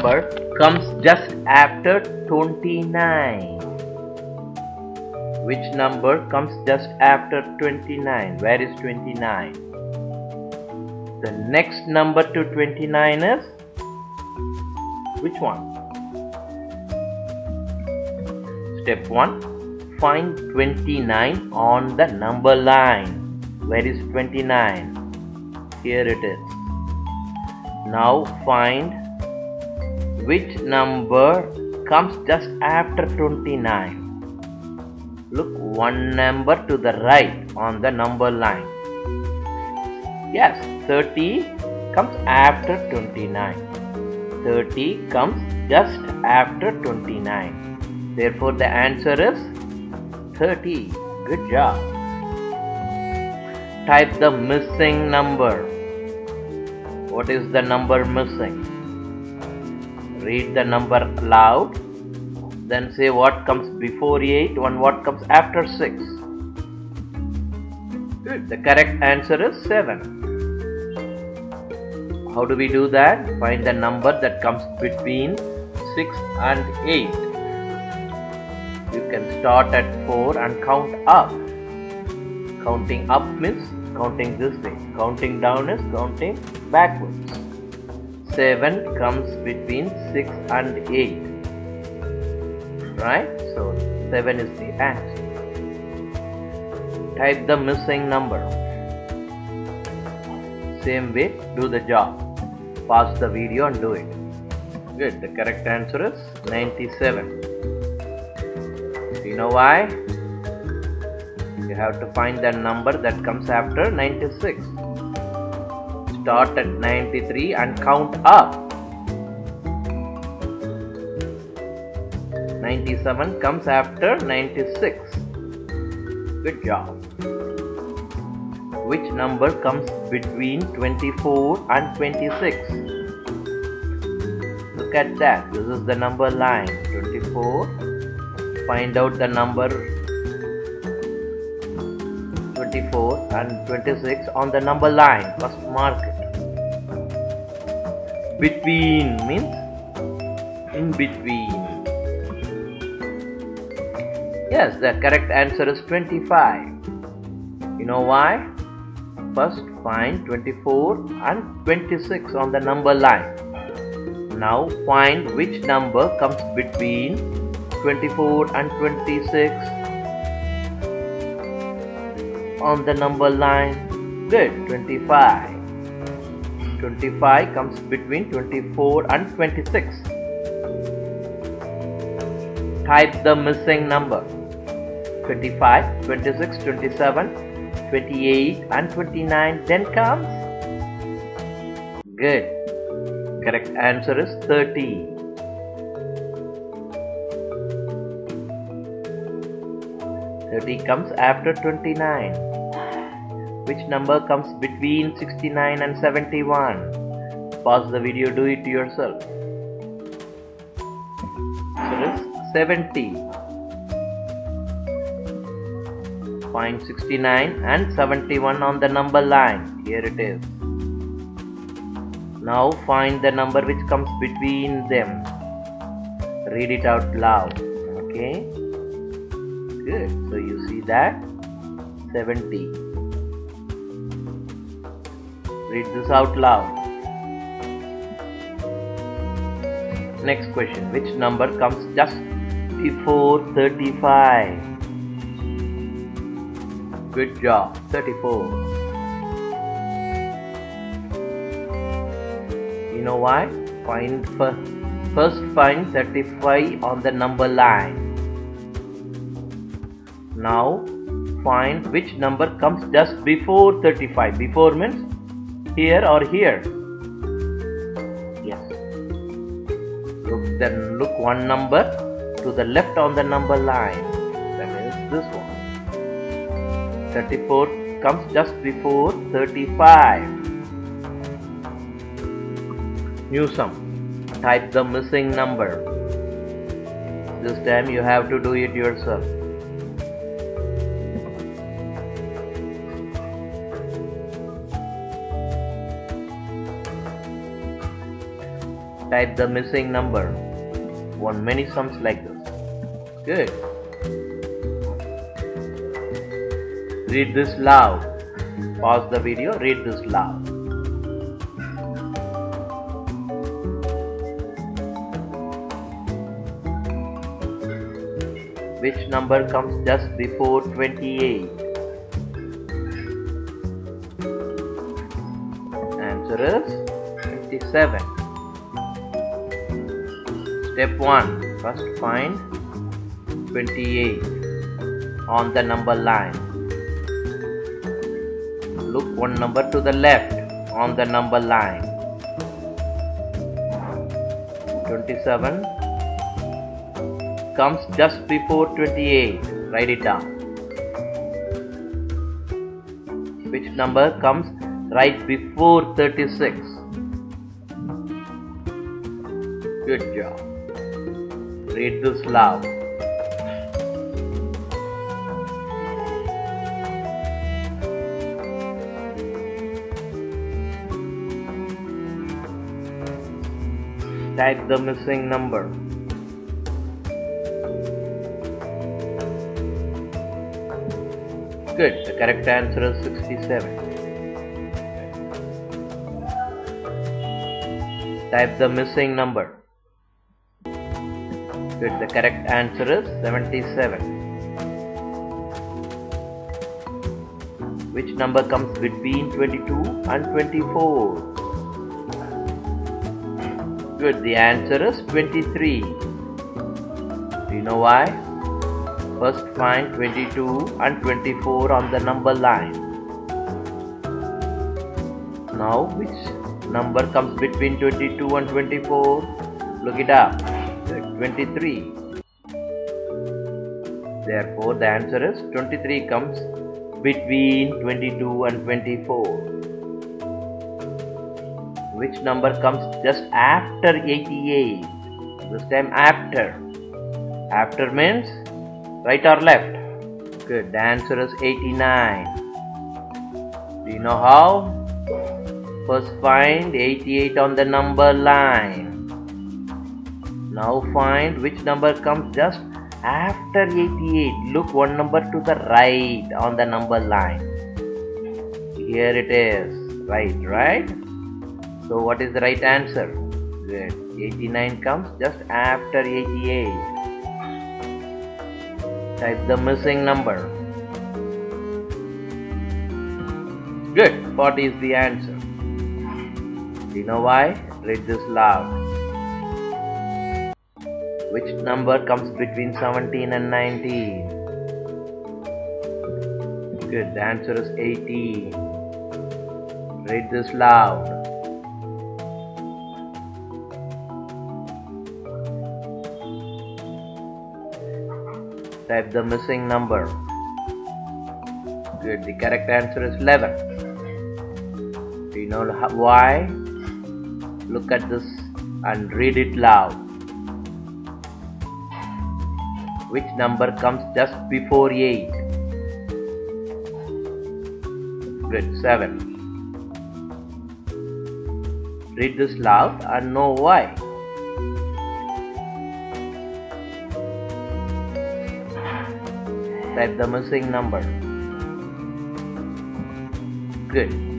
number comes just after 29? Which number comes just after 29? Where is 29? The next number to 29 is which one? Step 1 Find 29 on the number line. Where is 29? Here it is. Now find which number comes just after 29. Look one number to the right on the number line. Yes, 30 comes after 29. 30 comes just after 29. Therefore, the answer is 30. Good job. Type the missing number. What is the number missing? Read the number aloud. Then say what comes before 8 and what comes after 6. Good. The correct answer is 7. How do we do that? Find the number that comes between 6 and 8. You can start at 4 and count up. Counting up means counting this way. Counting down is counting backwards. 7 comes between 6 and 8. Right? So 7 is the answer. Type the missing number. Same way, do the job. Pause the video and do it. Good. The correct answer is 97. Do you know why? You have to find the number that comes after 96. Start at 93 and count up. 97 comes after 96. Good job. Which number comes between 24 and 26? Look at that. This is the number line 24. Find out the number 24 and 26 on the number line. First mark it. Between means in between. Yes, the correct answer is 25. You know why? First find 24 and 26 on the number line. Now find which number comes between 24 and 26 on the number line. Good, 25. 25 comes between 24 and 26. Type the missing number. 25, 26, 27, 28 and 29 then comes? Good. Correct answer is 30. 30 comes after 29. Which number comes between 69 and 71? Pause the video, do it yourself. So it is 70. Find 69 and 71 on the number line. Here it is. Now find the number which comes between them. Read it out loud. Okay. Good. You see that 70. Read this out loud. Next question. Which number comes just before 35? Good job. 34. You know why? Find first, first find 35 on the number line. Now find which number comes just before 35. Before means here or here. Yes. Look then look one number to the left on the number line. That means this one. 34 comes just before 35. New sum. Type the missing number. This time you have to do it yourself. Type the missing number. Want many sums like this. Good. Read this loud. Pause the video, read this loud. Which number comes just before 28? Answer is 27. Step 1. First find 28 on the number line. Look one number to the left on the number line. 27 comes just before 28. Write it down. Which number comes right before 36? Good job. Read this loud. Type the missing number. Good. The correct answer is 67. Type the missing number. Good. The correct answer is 77. Which number comes between 22 and 24? Good. The answer is 23. Do you know why? First find 22 and 24 on the number line. Now which number comes between 22 and 24? Look it up. 23. Therefore the answer is 23 comes between 22 and 24. Which number comes just after 88? This time after. After means Right or left? Good. The answer is 89. Do you know how? First find 88 on the number line. Now find which number comes just after 88. Look one number to the right on the number line. Here it is. Right, right? So what is the right answer? Good. 89 comes just after 88 type the missing number. Good, 40 is the answer. Do you know why? Read this loud. Which number comes between 17 and 19? Good, the answer is 18. Read this loud. Type the missing number. Good. The correct answer is 11. Do you know why? Look at this and read it loud. Which number comes just before 8? Good. 7. Read this loud and know why. type the missing number. Good.